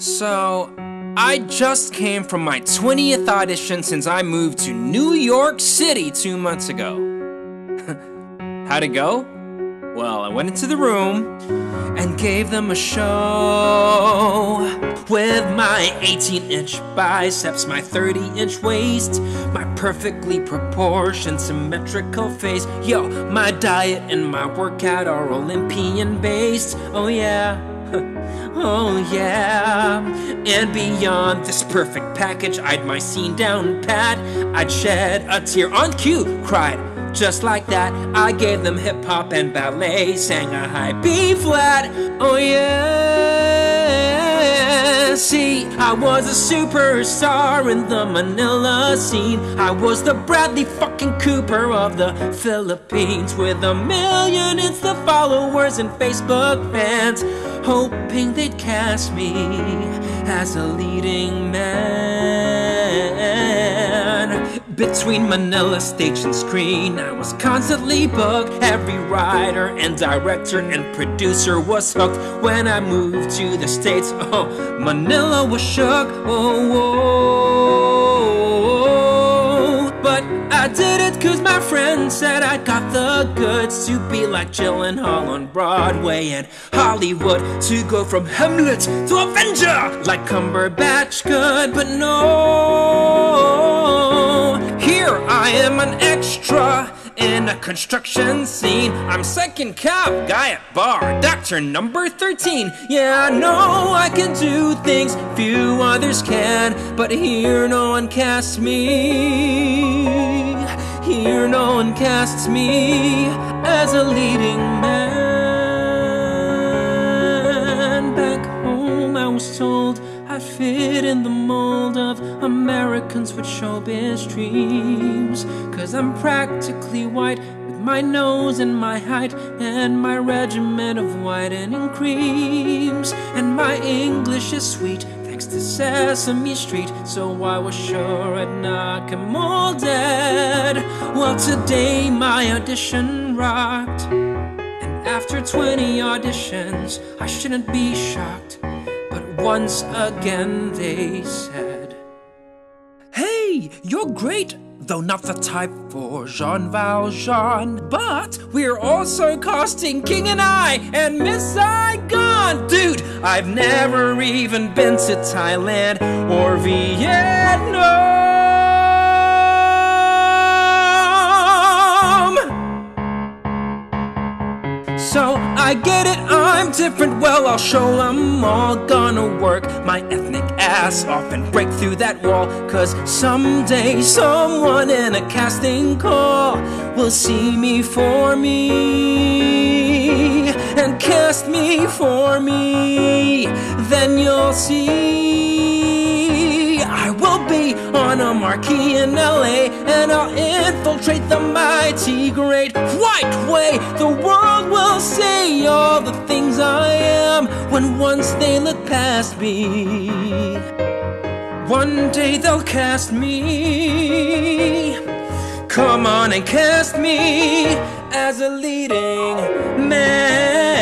So, I just came from my 20th audition since I moved to New York City two months ago. How'd it go? Well, I went into the room and gave them a show with my 18 inch biceps, my 30 inch waist, my perfectly proportioned symmetrical face. Yo, my diet and my workout are Olympian based. Oh, yeah. Oh yeah, and beyond this perfect package, I'd my scene down pat. I'd shed a tear on cue, cried just like that. I gave them hip hop and ballet, sang a high B flat. Oh yeah, see, I was a superstar in the Manila scene. I was the Bradley fucking Cooper of the Philippines with a million Insta followers and Facebook fans hoping they'd cast me as a leading man. Between Manila stage and screen, I was constantly booked. Every writer and director and producer was hooked. When I moved to the States, oh, Manila was shook. Oh, oh, oh. but I did it cause my friend said I got the goods to be like Gyllenhaal on Broadway and Hollywood. To go from Hamlet to Avenger like Cumberbatch could, but no. I am an extra in a construction scene. I'm second cop, guy at bar, doctor number 13. Yeah, I know I can do things few others can, but here no one casts me. Here no one casts me as a leading man. Back home I was told I fit in the mold of Americans with showbiz dreams. Cause I'm practically white with my nose and my height and my regiment of whitening creams. And my English is sweet thanks to Sesame Street. So I was sure I'd not get molded. Well, today my audition rocked. And after 20 auditions, I shouldn't be shocked. Once again they said, Hey, you're great, though not the type for Jean Valjean. But we're also casting King and I and Miss Saigon. Dude, I've never even been to Thailand or Vietnam. I get it, I'm different. Well, I'll show them all. Gonna work my ethnic ass off and break through that wall. Cause someday someone in a casting call will see me for me and cast me for me. Then you'll see I will be on a marquee in LA and I'll infiltrate the mighty great white way. The world say all the things I am when once they look past me. One day they'll cast me. Come on and cast me as a leading man.